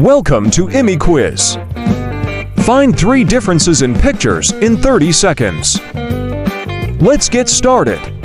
Welcome to Immy Quiz. Find three differences in pictures in 30 seconds. Let's get started.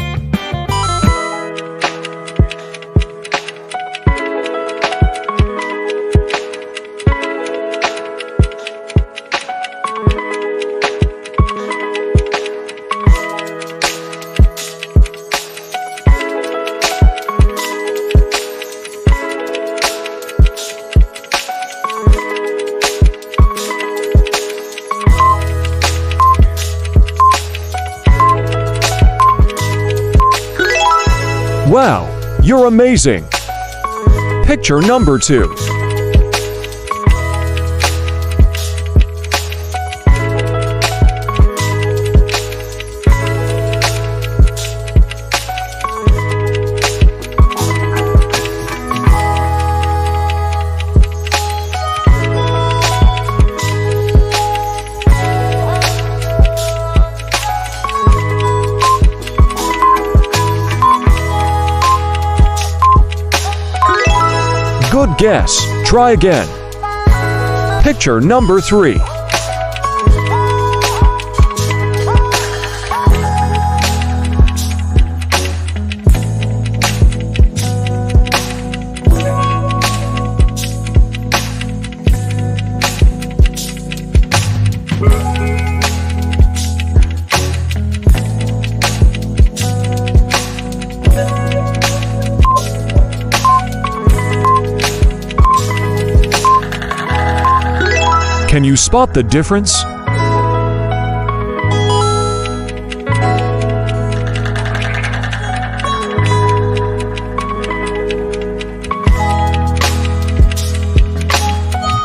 Wow, you're amazing. Picture number two. Good guess. Try again. Picture number three. Can you spot the difference?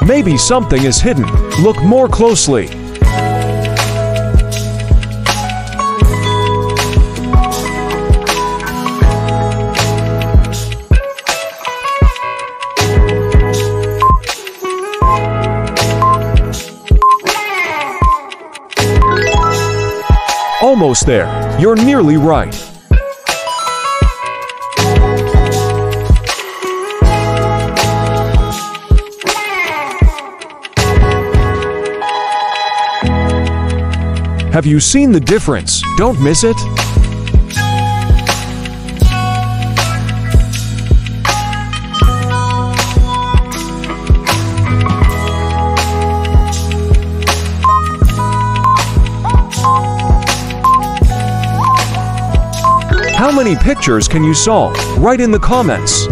Maybe something is hidden. Look more closely. Almost there. You're nearly right. Have you seen the difference? Don't miss it. How many pictures can you solve? Write in the comments.